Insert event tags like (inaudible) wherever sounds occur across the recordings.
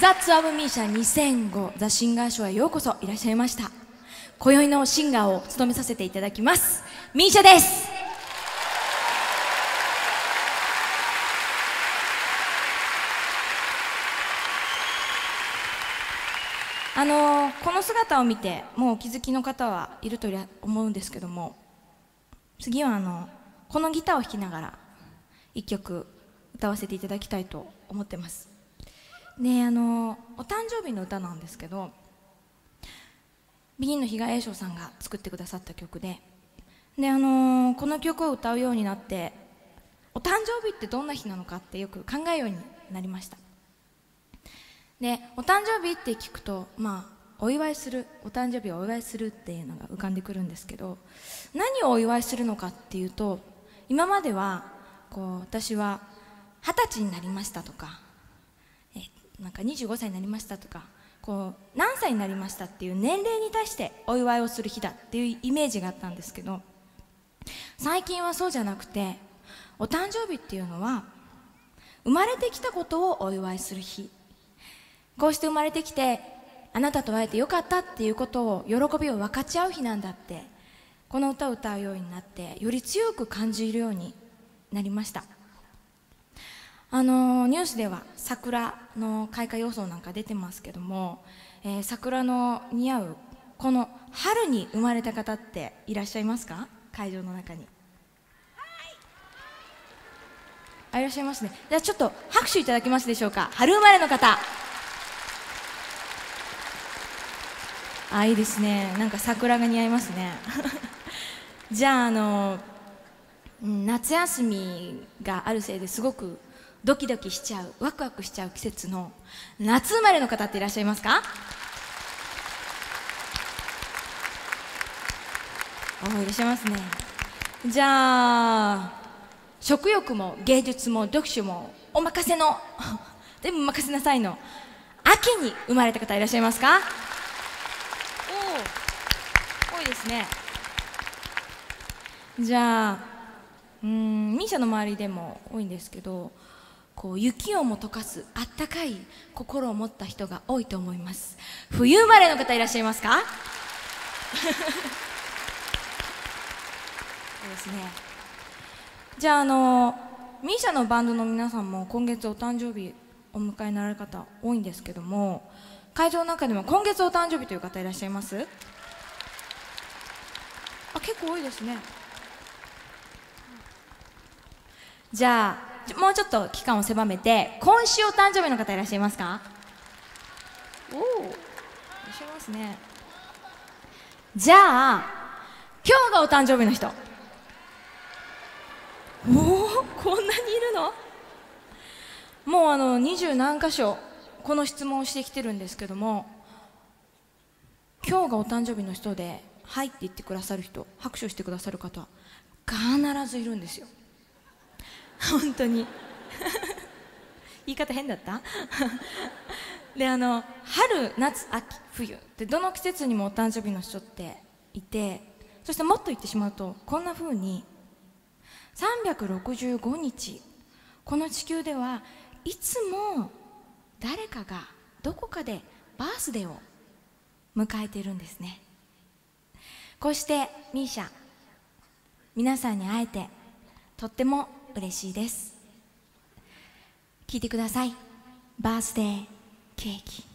ザ・ツアブ・ミーシャ2005ザ・シンガーショーへようこそいらっしゃいました。今宵のシンガーを務めさせていただきます。ミーシャです。あのこの姿を見てもうお気づきの方はいると思うんですけども次はあのこのギターを弾きながら一曲歌わせていただきたいと思ってます。であのお誕生日の歌なんですけどビギンの比嘉栄翔さんが作ってくださった曲でであのこの曲を歌うようになってお誕生日ってどんな日なのかってよく考えるようになりました。でお誕生日って聞くとまあお祝いするお誕生日をお祝いするっていうのが浮かんでくるんですけど何をお祝いするのかっていうと今まではこう私は二十歳になりましたとかなんか25歳になりましたとかこう何歳になりましたっていう年齢に対してお祝いをする日だっていうイメージがあったんですけど最近はそうじゃなくてお誕生日っていうのは生まれてきたことをお祝いする日。こうして生まれてきてあなたと会えてよかったっていうことを喜びを分かち合う日なんだってこの歌を歌うようになってより強く感じるようになりました。あのニュースでは桜の開花予想なんか出てますけども、えー、桜の似合うこの春に生まれた方っていらっしゃいますか？会場の中に。あいらっしゃいますね。じゃあちょっと拍手いただけますでしょうか？春生まれの方。あいいですね。なんか桜が似合いますね。(laughs) じゃああの夏休みがあるせいですごくドキドキしちゃうワクワクしちゃう季節の夏生まれの方っていらっしゃいますか？おいらっしゃいますね。じゃあ食欲も芸術も読書もお任せの (laughs) 全部任せなさいの秋に生まれた方いらっしゃいますか？多いですね。じゃあうんミーシャの周りでも多いんですけどこう雪をも溶かすあったかい心を持った人が多いと思います。冬生まれの方いらっしゃいますか？(laughs) そうですね。じゃああのミーシャのバンドの皆さんも今月お誕生日お迎えになられる方多いんですけども会場の中でも今月お誕生日という方いらっしゃいます？あ結構多いですね。じゃあもうちょっと期間を狭めて今週お誕生日の方いらっしゃいますか？おおいらっしゃいますね。じゃあ今日がお誕生日の人。おおこんなにいるの？もうあの二十何箇所この質問をしてきてるんですけども今日がお誕生日の人で「はい」って言ってくださる人拍手してくださる方必ずいるんですよ (laughs) 本当に。(laughs) 言い方変だった？(laughs) であの春夏秋冬でどの季節にもお誕生日の人っていてそしてもっと言ってしまうとこんな風に365日この地球ではいつも誰かがどこかでバースデーを迎えているんですね。こうしてミーシャ皆さんに会えてとっても嬉しいです。聞いてください。バースデーケーキ。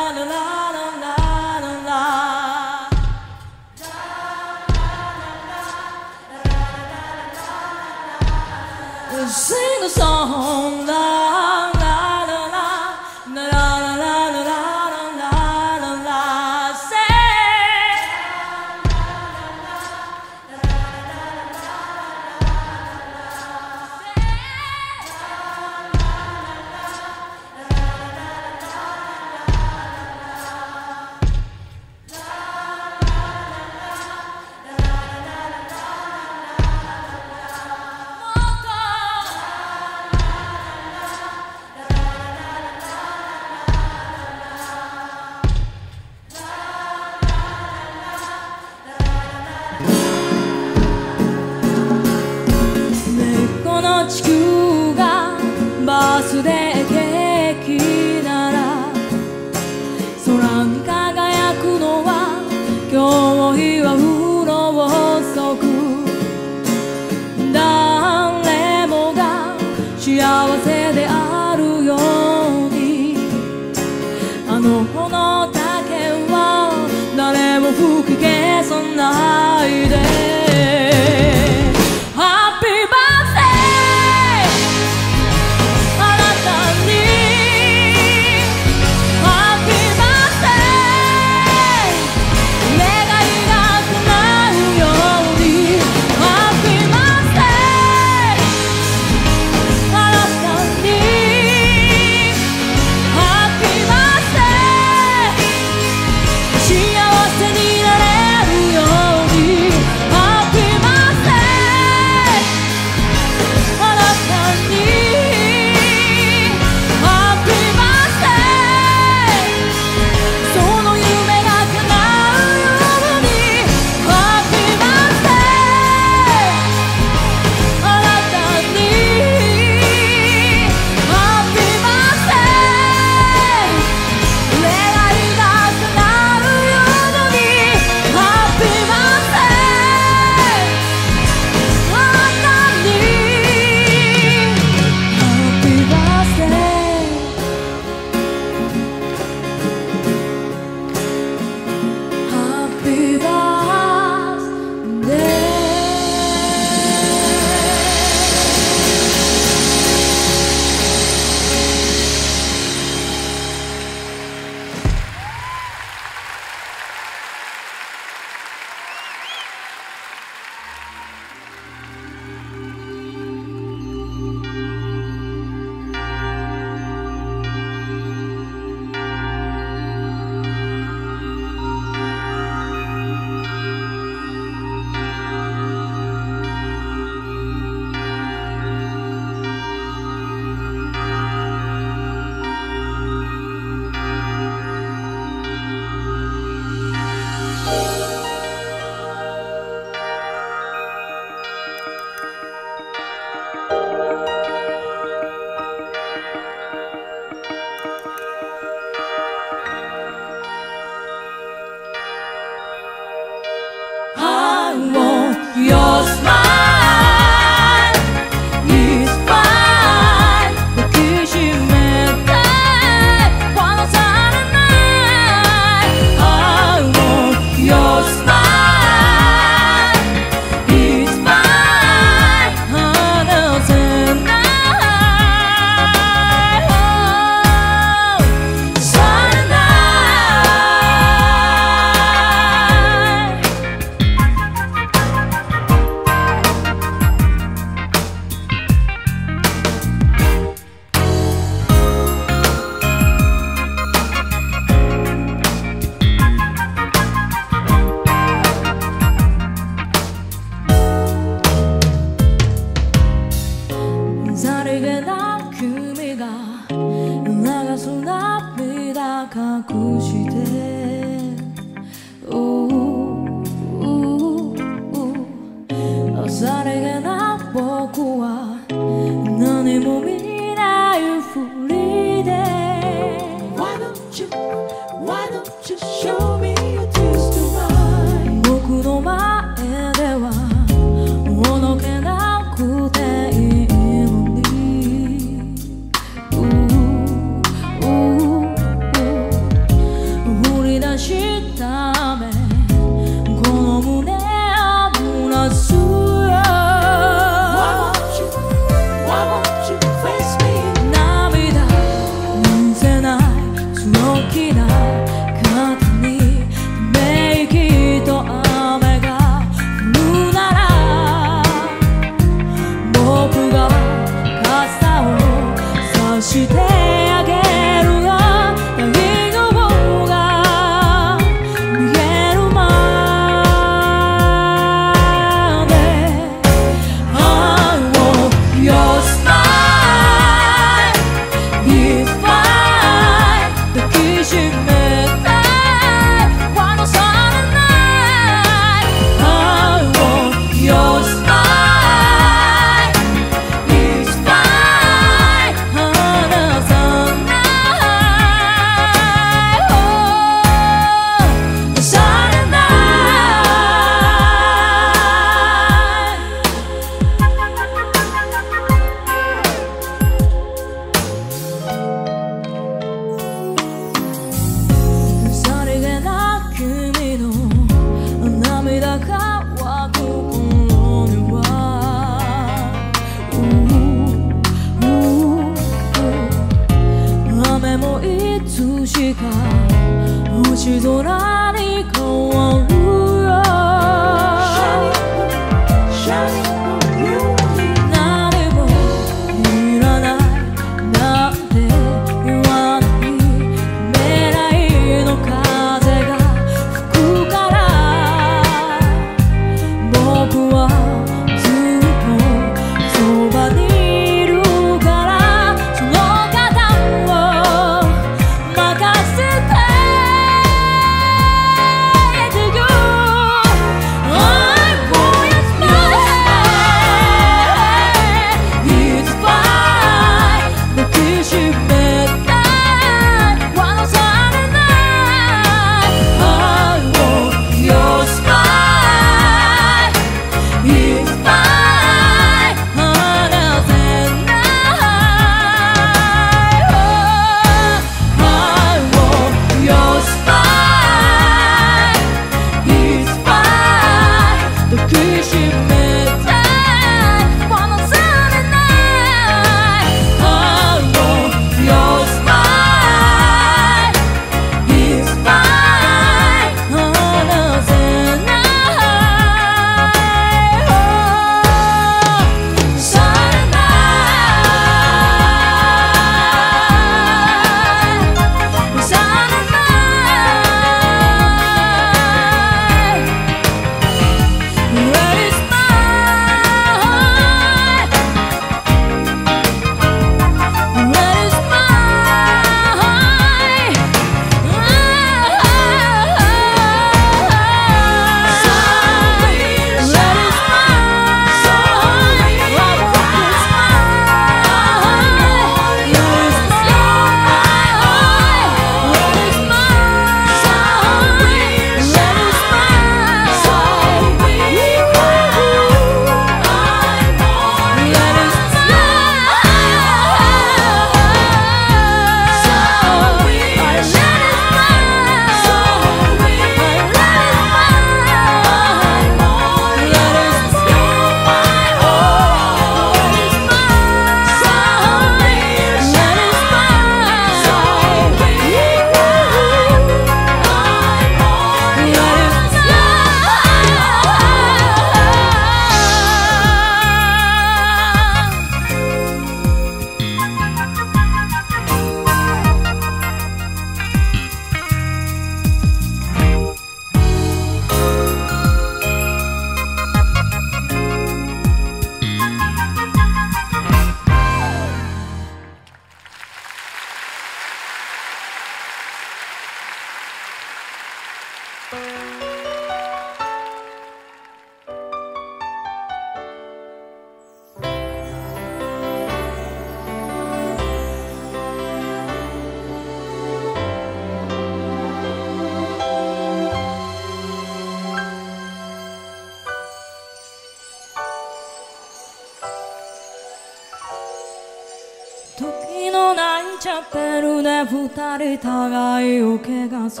ゃってるね二人互いを汚す。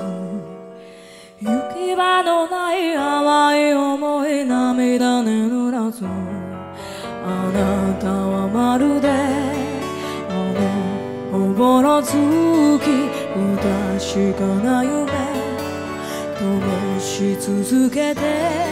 行き場のない淡い思い涙ぬらずあなたはまるであのおぼろ月不確かな夢。灯し続けて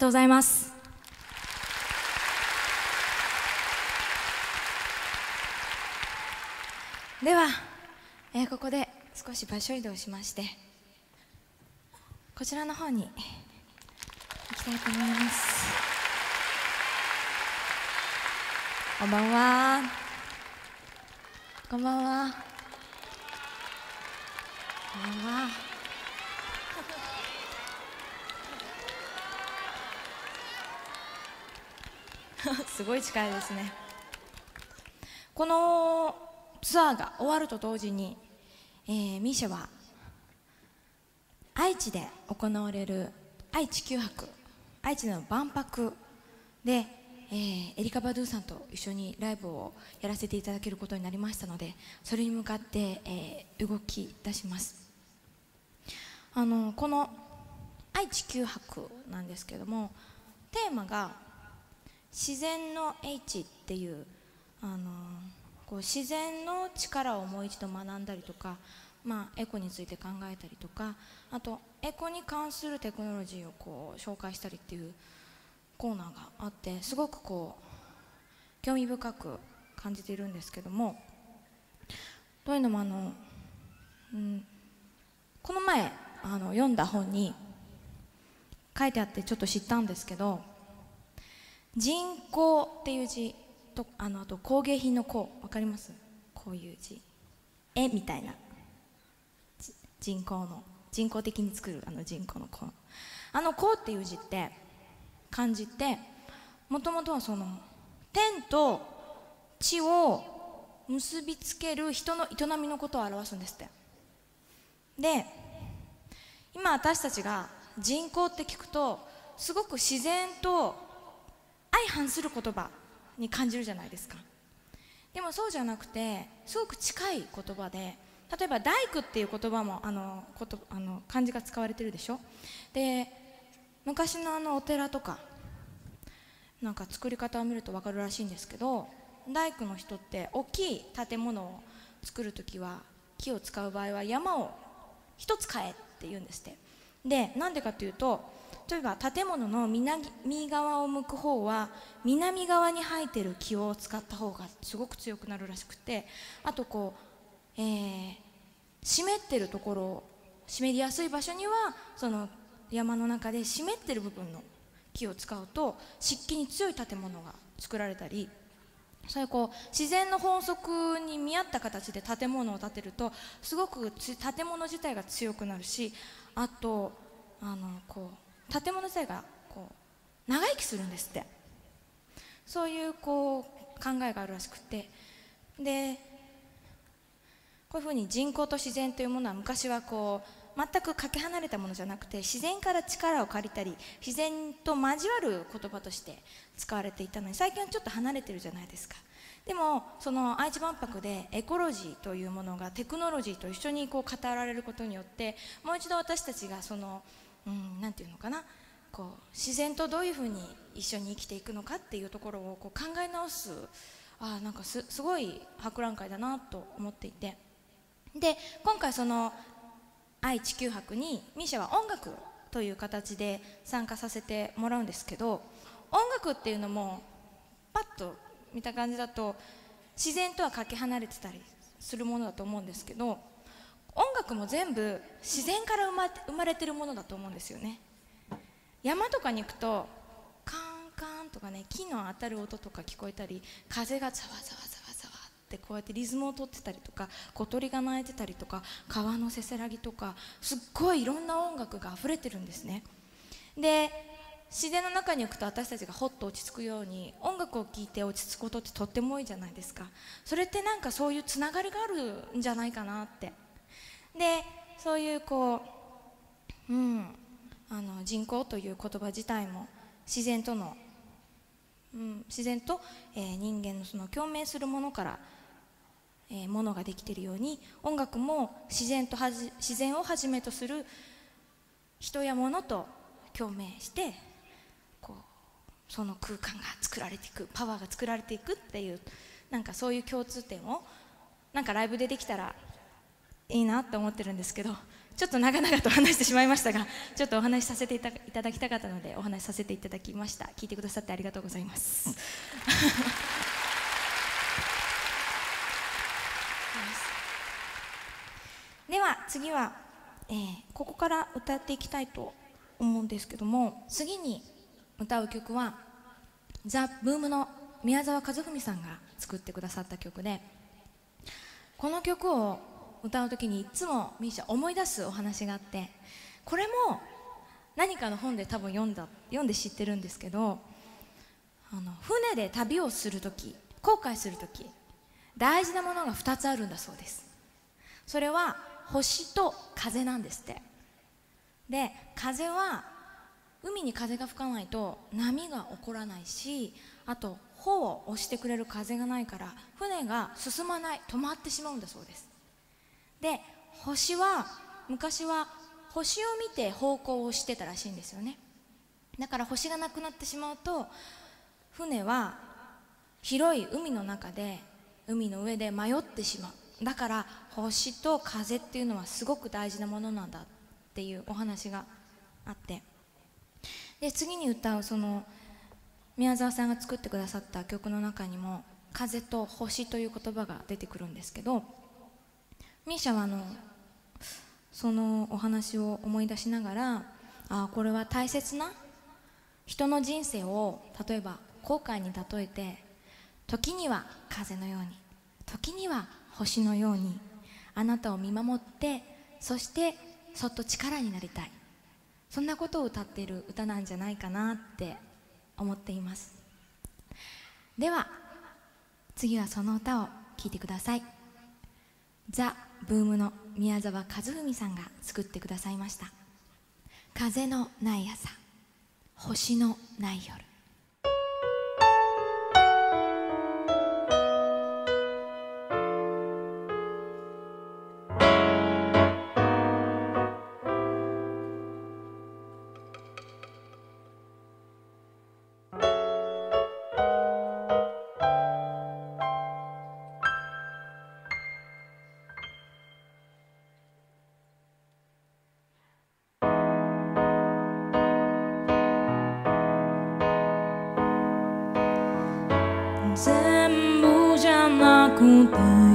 とうございます。では、えーここで少し場所移動しましてこちらの方に行きたいと思います。こんばんは。こんばんは。こんばんは。すごい近いですね。このツアーが終わると同時に、えーミシェは愛知で行われる愛知九博愛知の万博で、えーエリカ・バドゥさんと一緒にライブをやらせていただけることになりましたのでそれに向かって、えー動き出します。あのこの愛知九博なんですけどもテーマが自然の H っていうあのこう自然の力をもう一度学んだりとか、まあ、エコについて考えたりとかあとエコに関するテクノロジーをこう紹介したりっていうコーナーがあってすごくこう興味深く感じているんですけどもというのもあの、うん、この前あの読んだ本に書いてあってちょっと知ったんですけど人工っていう字とあのあと工芸品の工わかります？こういう字。絵みたいな。人工の人工的に作るあの人工の工あの工っていう字って漢字ってもともとはその天と地を結びつける人の営みのことを表すんですって。で今私たちが人口って聞くとすごく自然と相反する言葉に感じるじゃないですか。でもそうじゃなくてすごく近い言葉で例えば大工っていう言葉もあのことあの漢字が使われてるでしょ？で昔のあのお寺とかなんか作り方を見ると分かるらしいんですけど大工の人って大きい建物を作る時は木を使う場合は山を一つ買えって言うんですって。でなんでかというと例えば建物の南側を向く方は南側に生えてる木を使った方がすごく強くなるらしくてあとこう、えー湿ってるところ湿りやすい場所にはその山の中で湿ってる部分の木を使うと湿気に強い建物が作られたりそういうこう自然の法則に見合った形で建物を建てるとすごく建物自体が強くなるしあとあのこう建物自体がこう長生きするんですって。そういうこう考えがあるらしくて。でこういうふうに人口と自然というものは昔はこう全くかけ離れたものじゃなくて自然から力を借りたり自然と交わる言葉として使われていたのに最近はちょっと離れてるじゃないですか。でもその愛知万博でエコロジーというものがテクノロジーと一緒にこう語られることによってもう一度私たちがその、うん、なんていうのかな。こう自然とどういうふうに一緒に生きていくのかっていうところをこう考え直すあなんかすごい博覧会だなと思っていてで今回その愛・地球博にミーシャは音楽という形で参加させてもらうんですけど音楽っていうのもパッと見た感じだと自然とはかけ離れてたりするものだと思うんですけど音楽も全部自然から生ま生まれてるものだと思うんですよね。山とかに行くとカンカンとかね木の当たる音とか聞こえたり風がざわざわざわざわってこうやってリズムを取ってたりとか小鳥が鳴いてたりとか川のせせらぎとかすっごいいろんな音楽が溢れてるんですね。で自然の中に行くと私たちがほっと落ち着くように音楽を聴いて落ち着くことってとっても多いじゃないですか。それってなんかそういうつながりがあるんじゃないかなってでそういうこううんあの人口という言葉自体も自然との、うん、自然と、えー人間のその共鳴するものから、えーものができているように音楽も自然とはじ自然をはじめとする人や物と共鳴してこうその空間が作られていくパワーが作られていくっていうなんかそういう共通点をなんかライブでできたらいいなって思ってるんですけどちょっと長々と話してしまいましたがちょっとお話しさせていたいただきたかったのでお話しさせていただきました。聞いてくださってありがとうございます。では次は、えーここから歌っていきたいと思うんですけども次に歌う曲はザ・ブームの宮沢和文さんが作ってくださった曲でこの曲を歌う時にいつもミーシャ思い出すお話があってこれも何かの本で多分読んだ読んで知ってるんですけどあの船で旅をする時航海する時大事なものが2つあるんだそうです。それは星と風なんですって。で風は海に風が吹かないと波が起こらないしあと帆を押してくれる風がないから船が進まない止まってしまうんだそうです。で星は昔は星を見て方向をしてたらしいんですよね。だから星がなくなってしまうと船は広い海の中で海の上で迷ってしまう。だから星と風っていうのはすごく大事なものなんだっていうお話があって。で次に歌うその宮沢さんが作ってくださった曲の中にも「風」と「星」という言葉が出てくるんですけどミーシャはあのそのお話を思い出しながらあこれは大切な人の人生を例えば後悔に例えて時には風のように時には星のようにあなたを見守ってそしてそっと力になりたい。そんなことを歌っている歌なんじゃないかなって思っています。では次はその歌を聴いてください。ザ・ブームの宮沢和文さんが作ってくださいました。風のない朝星のない夜。ゃな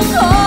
住口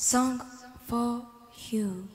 Song for you